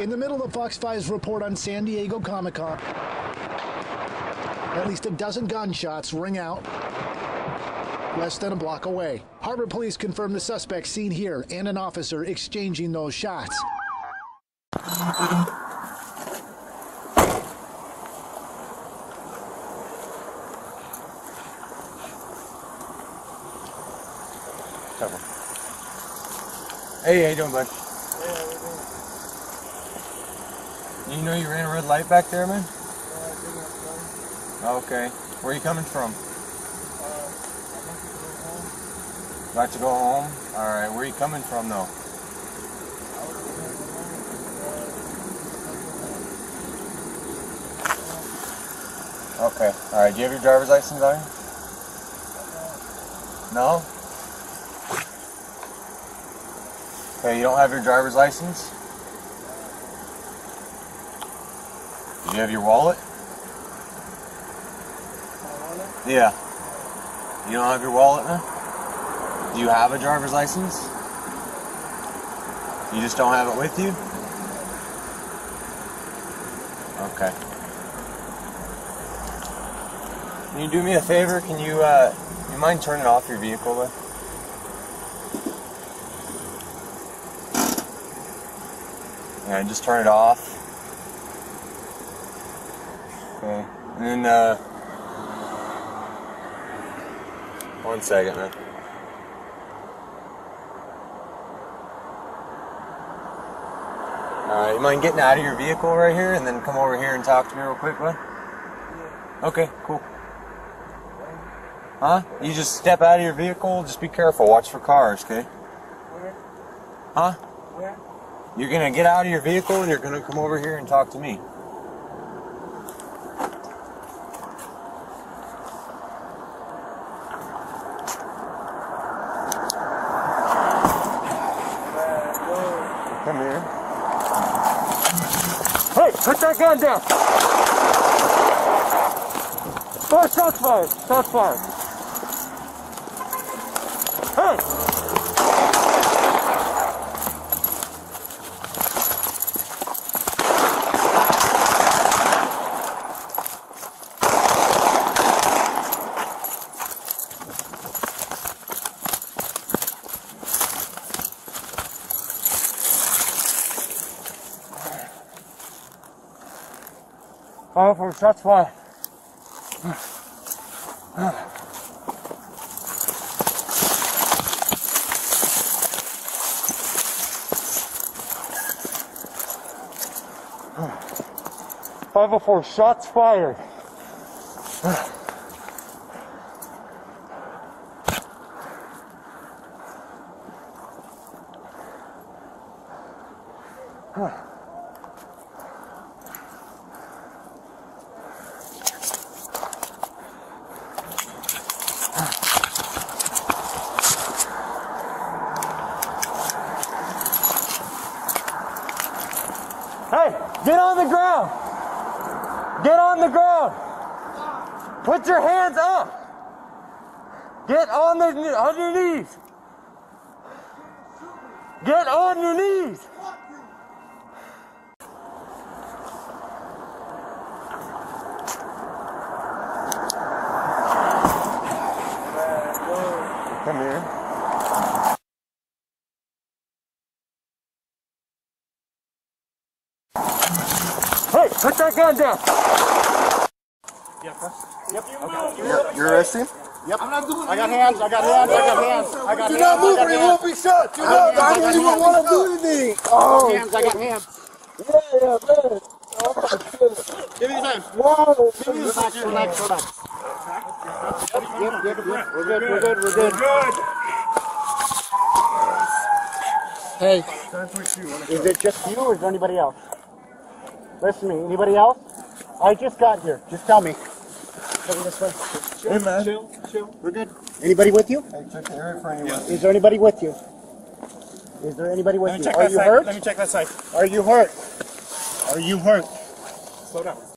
In the middle of Fox 5's report on San Diego Comic Con, at least a dozen gunshots ring out less than a block away. Harbor police confirm the suspect seen here and an officer exchanging those shots. Hey, how you doing, bud? You know you ran a red light back there, man? Okay. Where are you coming from? About to go home? Alright, where are you coming from, though? Okay. Alright, do you have your driver's license on? No? Okay, you don't have your driver's license? You have your wallet? Yeah. You don't have your wallet now? Do you have a driver's license? You just don't have it with you? Okay. Can you do me a favor? Can you, uh, you mind turning off your vehicle, though? Yeah, just turn it off. Okay. And then, uh, one second, man. Alright, you mind getting out of your vehicle right here and then come over here and talk to me real quick, bud? Okay, cool. Huh? You just step out of your vehicle, just be careful, watch for cars, okay? Huh? You're gonna get out of your vehicle and you're gonna come over here and talk to me. Come here. Hey, put that gun down! Oh, shots fired! Shots fired! Hey! Oh, for shots fired. Five oh four shots fired. Hey, get on the ground. Get on the ground. Put your hands up. Get on the on your knees. Get on your knees. That gun down. Yep. Yep. Okay. You're arresting? Yep. I'm not doing I got hands, I got hands, I got hands. I got Do hands, not move I or you won't be shot. Do I not. got I don't even want to do anything. I got Oh, hands, I got hands. yeah, yeah, man. Oh, my goodness. Give me these hands. Whoa. Relax, relax, relax. Yep, yep, yep. We're good, we're good, we're good. Hey, is it just you or is there anybody else? Listen to me, anybody else? I just got here, just tell me. Come this way. Hey, man. Chill, chill. We're good. Anybody with you? Hey, check the area for anyone. Is there anybody with you? Is there anybody with Let me you? check Are that you side. hurt? Let me check that side. Are you hurt? Are you hurt? Slow down.